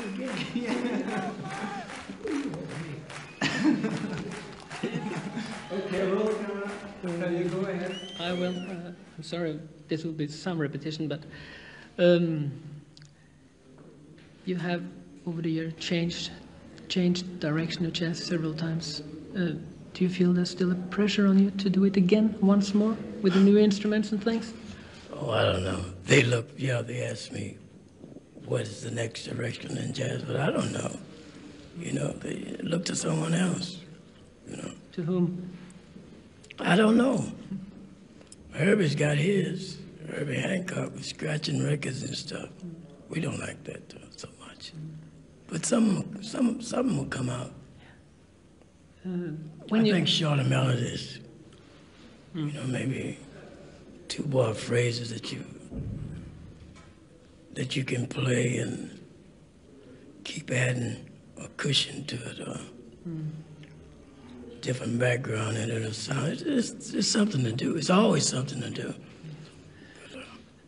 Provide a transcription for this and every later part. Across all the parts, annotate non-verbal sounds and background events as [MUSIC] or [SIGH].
you okay, roll the camera. Can you go ahead? I will. Uh, I'm sorry, this will be some repetition, but um, you have over the year changed changed direction of jazz several times. Uh, do you feel there's still a pressure on you to do it again once more with the new instruments and things? Oh, I don't know. They look, yeah, they ask me, what is the next direction in jazz? But I don't know. You know, they look to someone else. You know. To whom? I don't know. Herbie's got his. Herbie Hancock was scratching records and stuff. We don't like that though, so much. But some, some, some will come out. Uh, when I you think shorter melodies. You know, maybe two bar phrases that you that you can play and keep adding a cushion to it or different background and it'll sound it's, it's something to do. It's always something to do.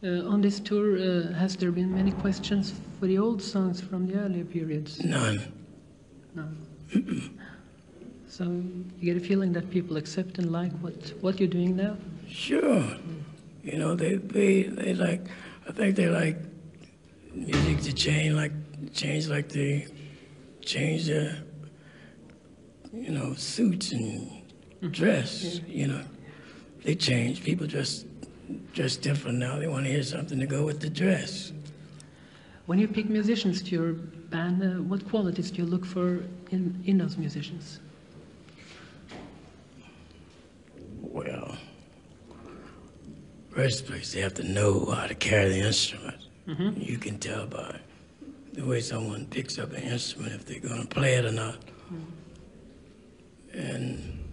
uh, on this tour, uh, has there been many questions for the old songs from the earlier periods? None. No. so you get a feeling that people accept and like what what you're doing now. Sure. You know, they they they like I think they like music to change like change like they change their you know, suits and dress, you know. They change. People dress dress different now. They want to hear something to go with the dress. When you pick musicians to your band, uh, what qualities do you look for in, in those musicians? Well, first place, they have to know how to carry the instrument. Mm-hmm. You can tell by the way someone picks up an instrument if they're going to play it or not. Mm-hmm. And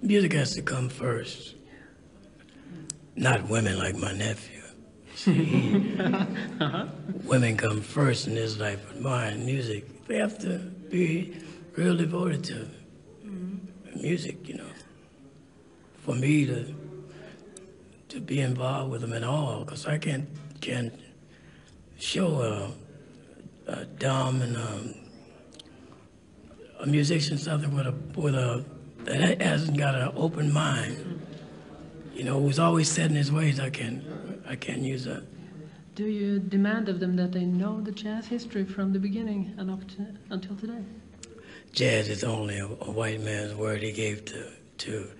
music has to come first. Mm-hmm. Not women like my nephew. [LAUGHS] See, uh-huh. women come first in his life, but mine, music, they have to be real devoted to music, you know. For me to to be involved with them at all, because I can't can't show a, a dumb and um, a musician something with a with a that hasn't got an open mind. You know, who's always set in his ways. I can't I can't use that. Do you demand of them that they know the jazz history from the beginning and up to, until today? Jazz is only a, a white man's word he gave to to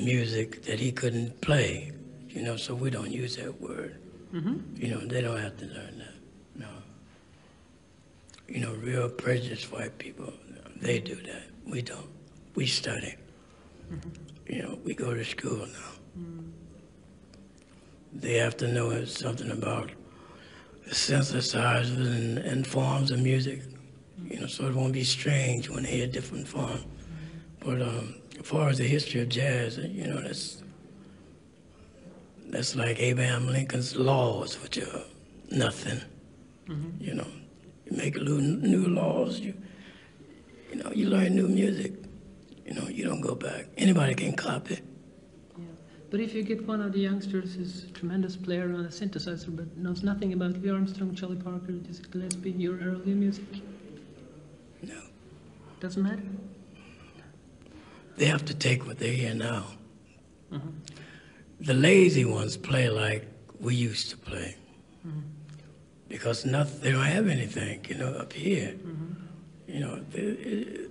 music that he couldn't play. You know, so we don't use that word. Mm-hmm. You know, they don't have to learn that. No. You know, real prejudiced white people, they do that. We don't. We study. Mm-hmm. You know, we go to school now. Mm. They have to know something about the synthesizers and, and forms of music. You know, so it won't be strange when they hear different forms. Mm-hmm. But um, as far as the history of jazz, you know, that's that's like Abraham Lincoln's laws, which are nothing. Mm-hmm. You know, you make little new laws. You, you know, you learn new music. You know, you don't go back. Anybody can copy. Yeah. But if you get one of the youngsters who's a tremendous player on a synthesizer but knows nothing about Louis Armstrong, Charlie Parker, Dizzy Gillespie, your earlier music, No, doesn't matter? they have to take what they hear now. Mm-hmm. The lazy ones play like we used to play. Because nothing, they don't have anything, you know, up here. You know, there- it-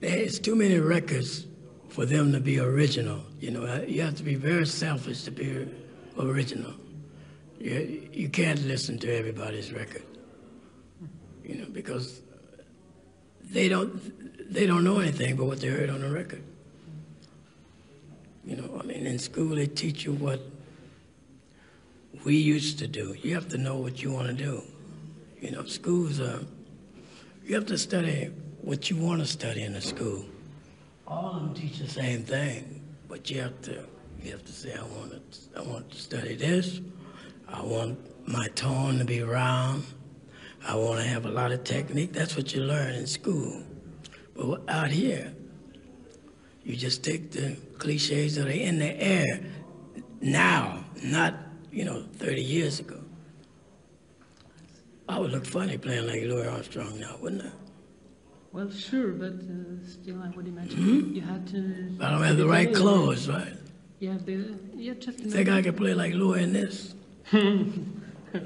there's too many records for them to be original. You know, you have to be very selfish to be original. You, you can't listen to everybody's record. You know, because they don't they don't know anything but what they heard on the record. You know, I mean, in school they teach you what we used to do. You have to know what you want to do. You know, schools are. You have to study what you want to study in the school. All of them teach the same thing, but you have to. You have to say, I want to. I want to study this. I want my tone to be round. I want to have a lot of technique. That's what you learn in school. But out here, you just take the cliches that are in the air now, not, you know, 30 years ago. I would look funny playing like Louis Armstrong now, wouldn't I? Well, sure, but uh, still, I would imagine you had to. But I don't have the right clothes, right? You have the. Yeah, just. Think I could play like Louis in this? [LAUGHS] [LAUGHS]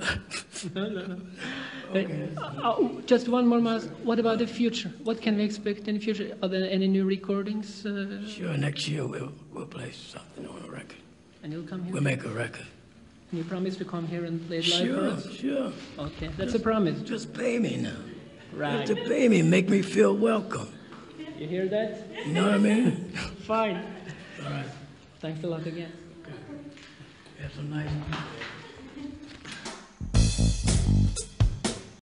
Okay. Oh, just one more, Mas. What about the future? What can we expect in the future? Are there any new recordings? Uh, Sure, next year we'll, we'll play something on a record. and you'll come here. We'll make a record. Can you promise to come here and play it live for Sure, us? sure. Okay, that's a promise. Just pay me now. Right. to pay me, make me feel welcome. You hear that? You know what I mean? [LAUGHS] Fine. All right. Thanks a lot again. Have some nice.